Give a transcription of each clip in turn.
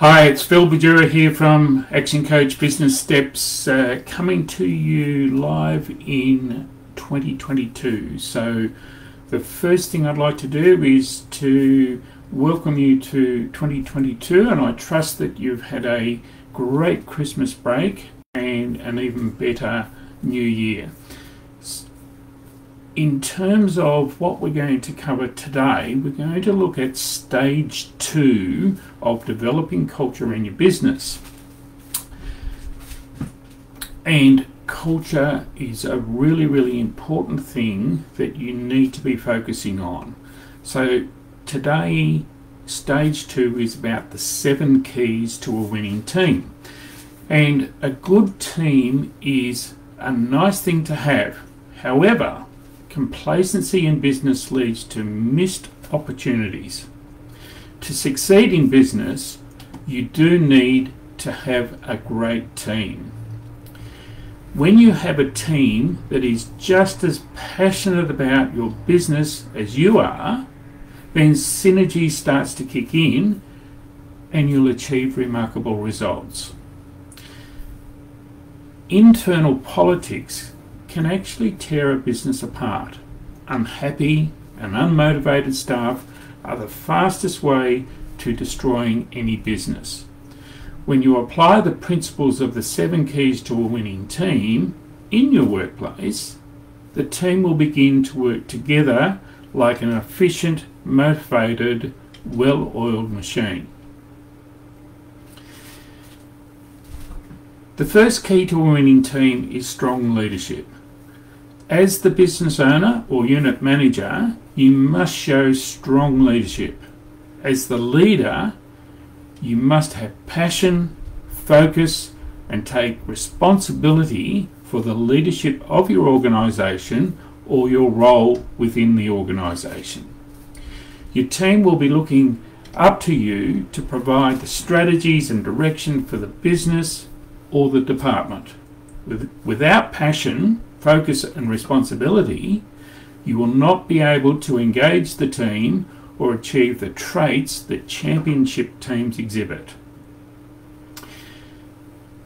Hi, it's Phil Badura here from Action Coach Business Steps, uh, coming to you live in 2022. So, the first thing I'd like to do is to welcome you to 2022, and I trust that you've had a great Christmas break and an even better New Year in terms of what we're going to cover today, we're going to look at stage two of developing culture in your business. And culture is a really, really important thing that you need to be focusing on. So, today, stage two is about the seven keys to a winning team. And a good team is a nice thing to have. However, complacency in business leads to missed opportunities. To succeed in business, you do need to have a great team. When you have a team that is just as passionate about your business as you are, then synergy starts to kick in and you'll achieve remarkable results. Internal politics can actually tear a business apart. Unhappy and unmotivated staff are the fastest way to destroying any business. When you apply the principles of the seven keys to a winning team in your workplace, the team will begin to work together like an efficient, motivated, well oiled machine. The first key to a winning team is strong leadership. As the business owner or unit manager, you must show strong leadership. As the leader, you must have passion, focus, and take responsibility for the leadership of your organisation or your role within the organisation. Your team will be looking up to you to provide the strategies and direction for the business or the department. With, without passion, focus and responsibility, you will not be able to engage the team or achieve the traits that championship teams exhibit.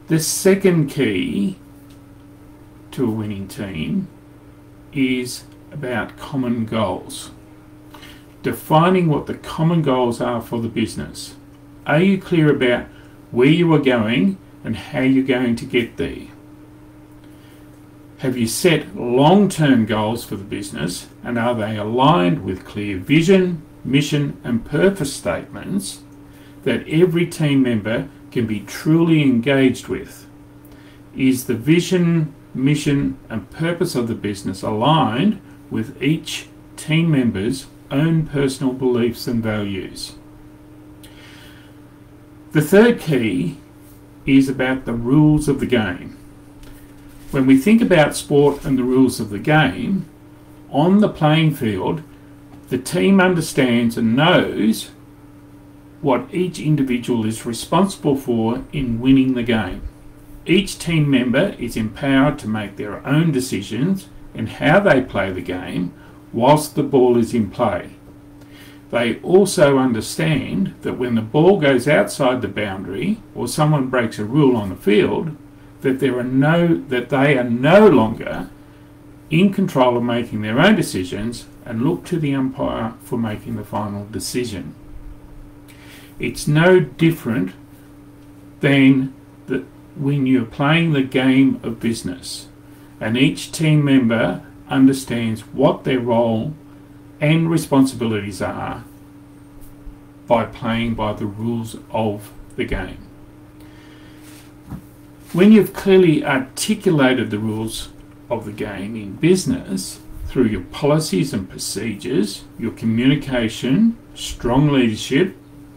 The second key to a winning team is about common goals. Defining what the common goals are for the business. Are you clear about where you are going and how you're going to get there? Have you set long term goals for the business and are they aligned with clear vision, mission, and purpose statements that every team member can be truly engaged with? Is the vision, mission, and purpose of the business aligned with each team member's own personal beliefs and values? The third key is about the rules of the game. When we think about sport and the rules of the game, on the playing field, the team understands and knows what each individual is responsible for in winning the game. Each team member is empowered to make their own decisions in how they play the game whilst the ball is in play. They also understand that when the ball goes outside the boundary or someone breaks a rule on the field, that there are no that they are no longer in control of making their own decisions and look to the umpire for making the final decision. It's no different than the, when you're playing the game of business and each team member understands what their role and responsibilities are by playing by the rules of the game. When you've clearly articulated the rules of the game in business through your policies and procedures, your communication, strong leadership,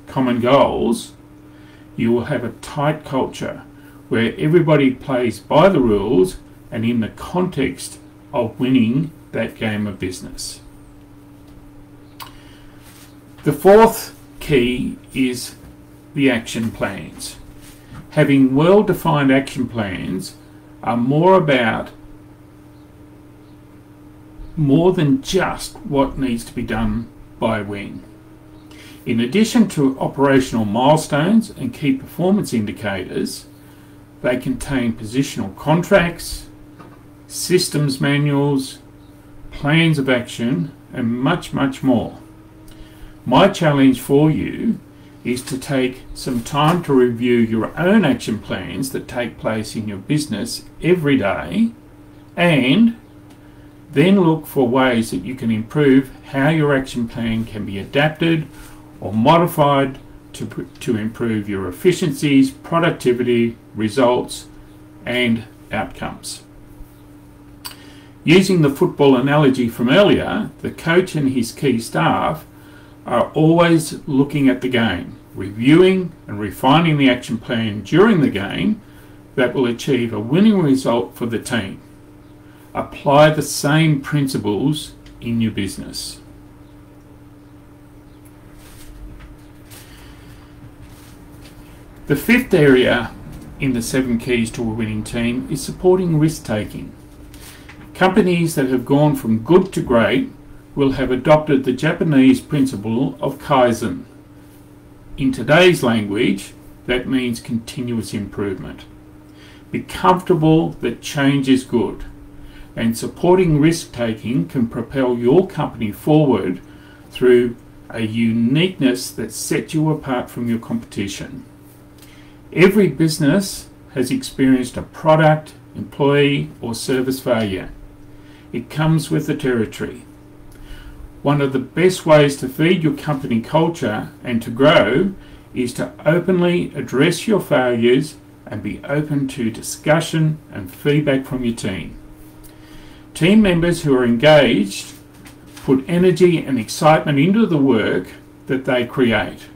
common goals, you will have a tight culture where everybody plays by the rules and in the context of winning that game of business. The fourth key is the action plans having well defined action plans are more about more than just what needs to be done by when. In addition to operational milestones and key performance indicators, they contain positional contracts, systems manuals, plans of action, and much, much more. My challenge for you is to take some time to review your own action plans that take place in your business every day and then look for ways that you can improve how your action plan can be adapted or modified to, to improve your efficiencies, productivity, results, and outcomes. Using the football analogy from earlier, the coach and his key staff are always looking at the game, reviewing and refining the action plan during the game that will achieve a winning result for the team. Apply the same principles in your business. The fifth area in the seven keys to a winning team is supporting risk taking. Companies that have gone from good to great will have adopted the Japanese principle of Kaizen. In today's language, that means continuous improvement. Be comfortable that change is good, and supporting risk taking can propel your company forward through a uniqueness that sets you apart from your competition. Every business has experienced a product, employee, or service failure. It comes with the territory. One of the best ways to feed your company culture and to grow is to openly address your failures and be open to discussion and feedback from your team. Team members who are engaged put energy and excitement into the work that they create.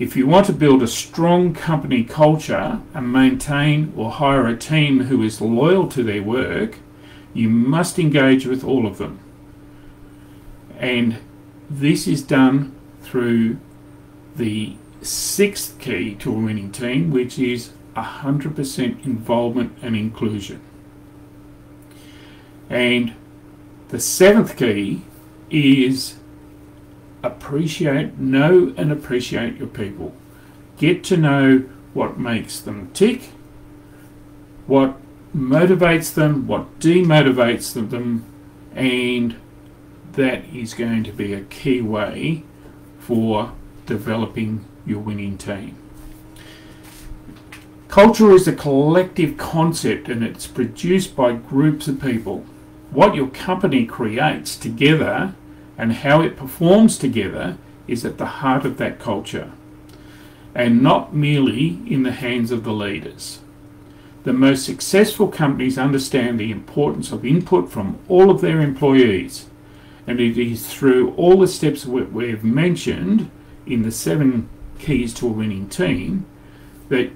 If you want to build a strong company culture and maintain or hire a team who is loyal to their work, you must engage with all of them. And this is done through the sixth key to a winning team, which is 100% involvement and inclusion. And the seventh key is appreciate, know and appreciate your people. Get to know what makes them tick, what motivates them, what demotivates them, and that is going to be a key way for developing your winning team. Culture is a collective concept and it's produced by groups of people. What your company creates together and how it performs together is at the heart of that culture and not merely in the hands of the leaders. The most successful companies understand the importance of input from all of their employees and it is through all the steps we've mentioned in the seven keys to a winning team that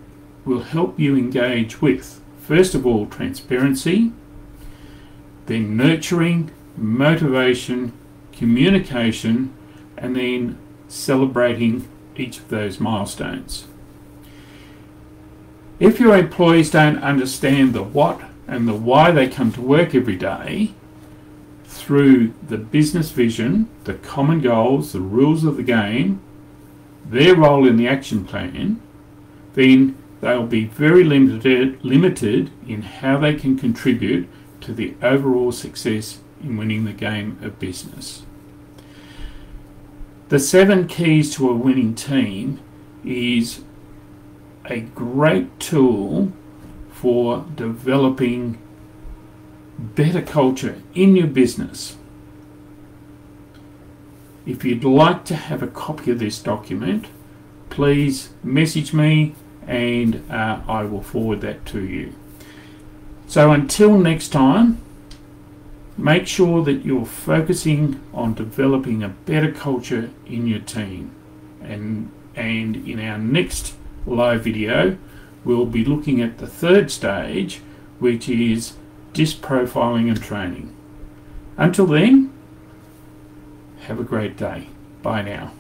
will help you engage with, first of all, transparency, then nurturing, motivation, communication, and then celebrating each of those milestones. If your employees don't understand the what and the why they come to work every day, through the business vision, the common goals, the rules of the game, their role in the action plan, then they'll be very limited, limited in how they can contribute to the overall success in winning the game of business. The seven keys to a winning team is a great tool for developing better culture in your business. If you'd like to have a copy of this document, please message me and uh, I will forward that to you. So until next time, make sure that you're focusing on developing a better culture in your team. And, and in our next live video, we'll be looking at the third stage, which is DISC profiling and training. Until then, have a great day. Bye now.